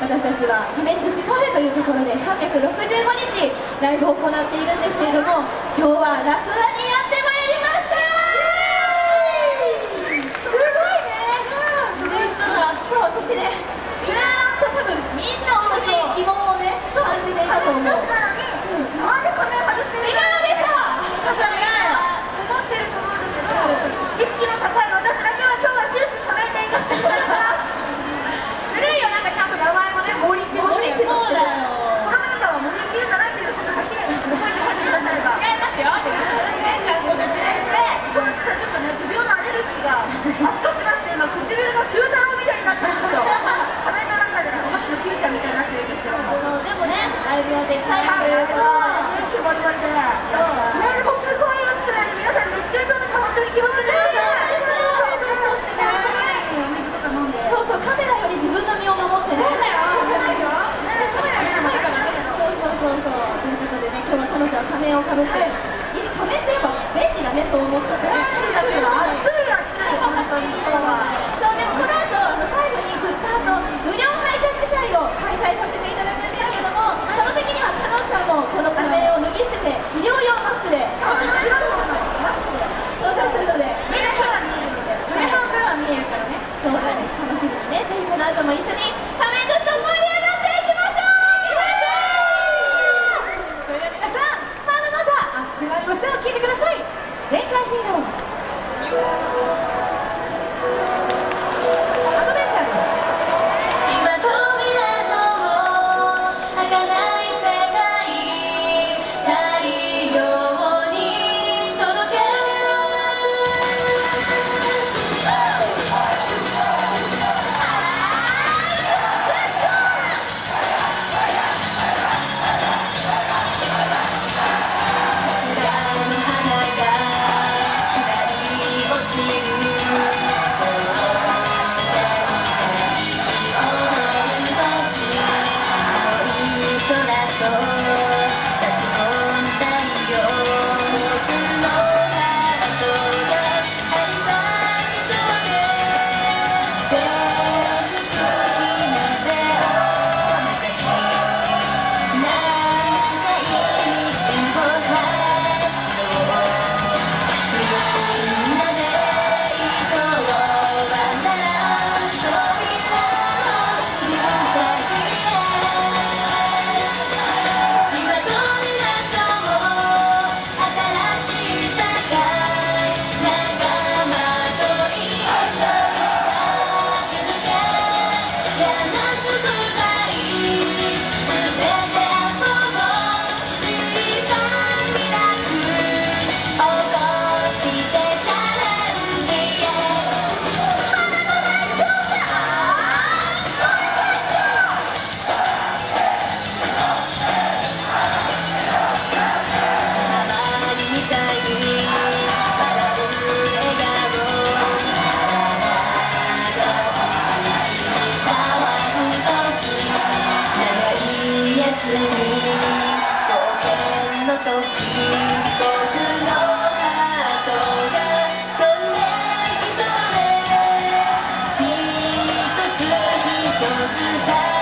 私たちは「仮面寿司カフェ」というところで365日ライブを行っているんですけれども今日はラクアニでっかいですごいよくて、メールすごいよれ皆さん熱中本当に気持ちよ。そうそうカメラよ。り自分の身を守ってねそうだよそうそうそうということでね今日は彼女は仮面をかぶって仮面言えば便利だねそう思ったね暑本当には desire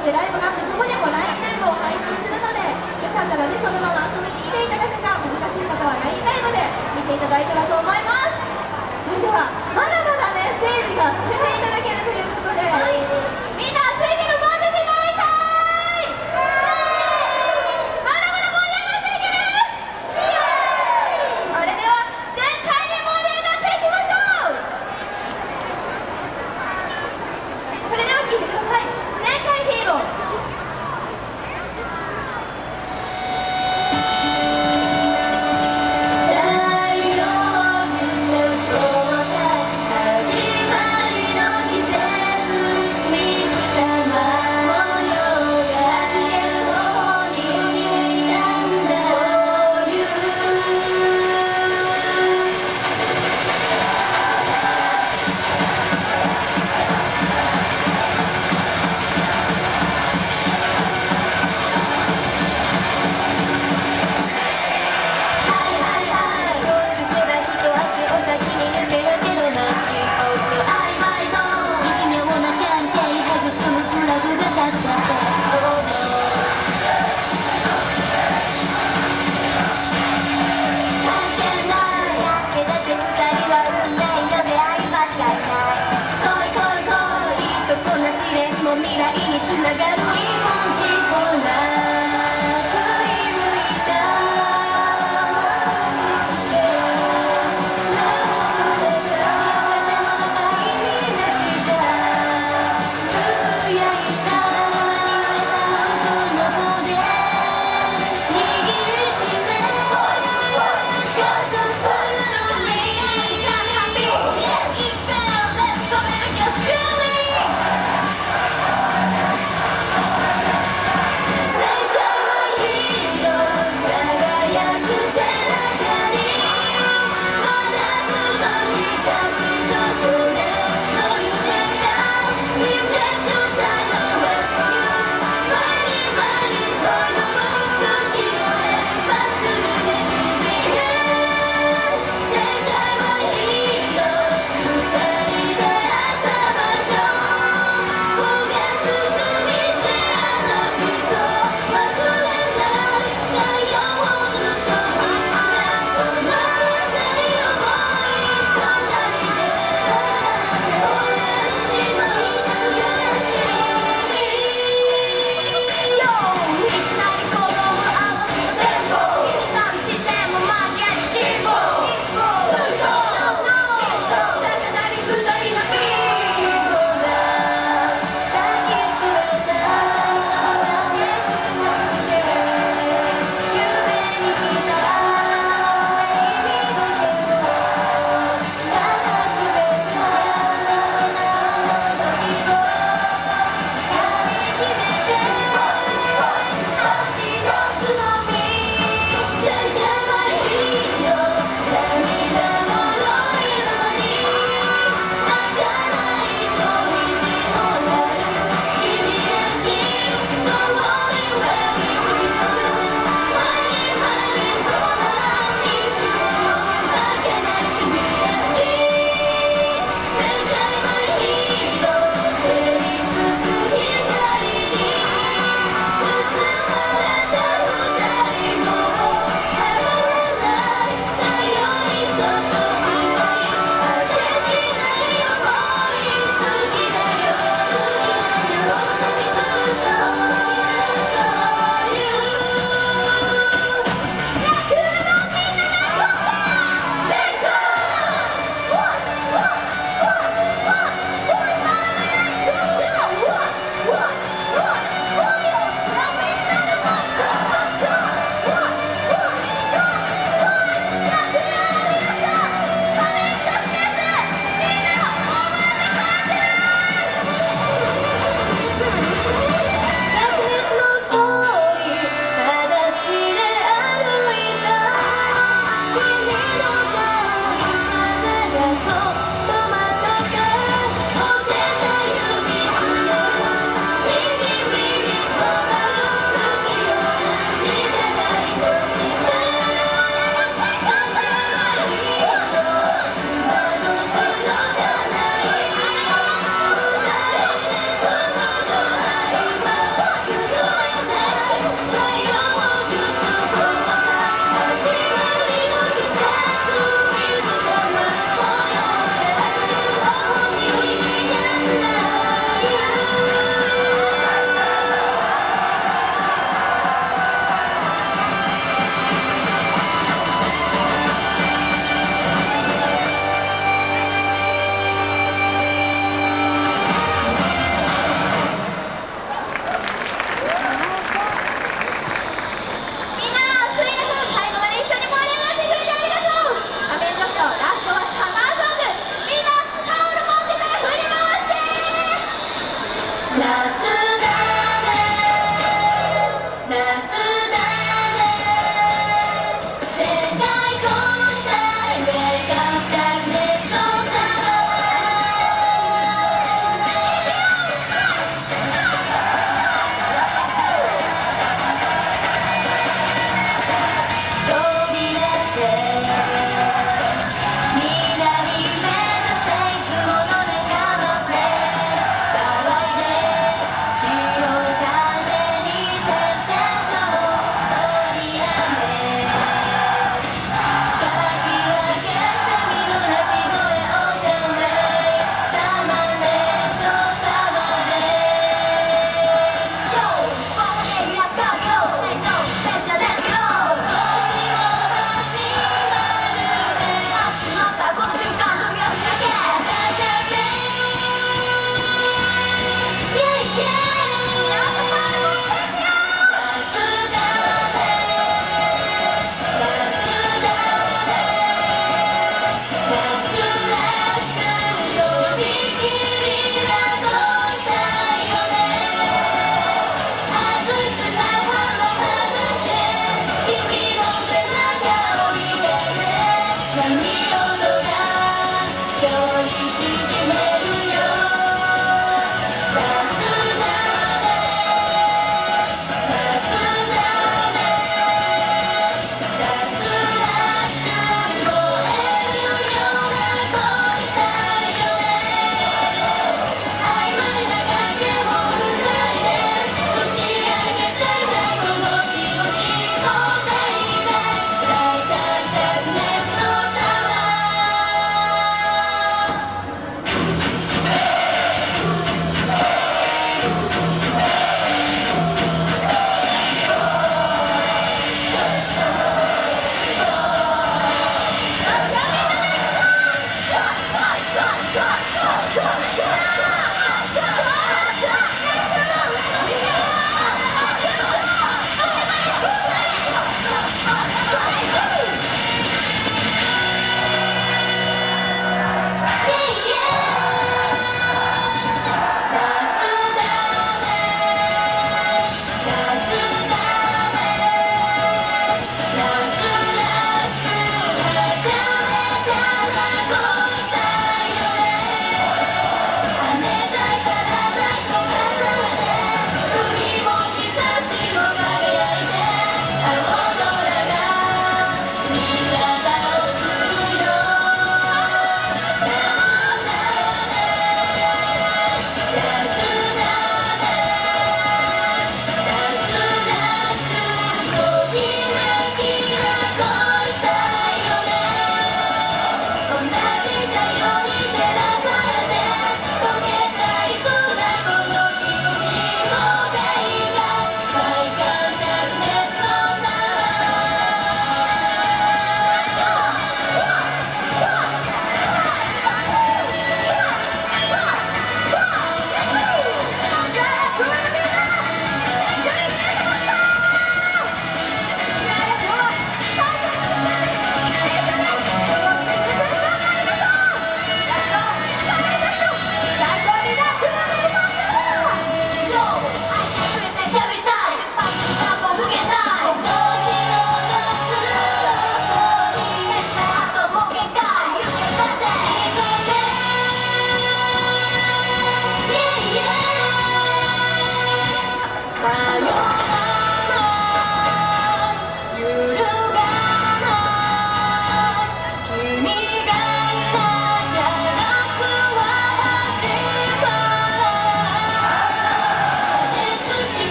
でライブがあってそこでもラインライブを配信するのでよかったらねそのまま遊びに来ていただくか難しい方はラインライブで見ていただいたらと思います。それではまだまだねステージがさせていただ